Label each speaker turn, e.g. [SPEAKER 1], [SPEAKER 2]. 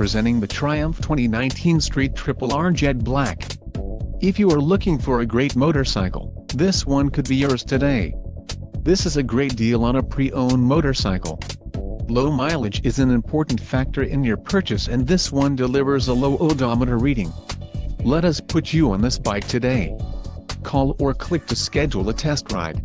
[SPEAKER 1] presenting the Triumph 2019 Street Triple R Jet Black. If you are looking for a great motorcycle, this one could be yours today. This is a great deal on a pre-owned motorcycle. Low mileage is an important factor in your purchase and this one delivers a low odometer reading. Let us put you on this bike today. Call or click to schedule a test ride.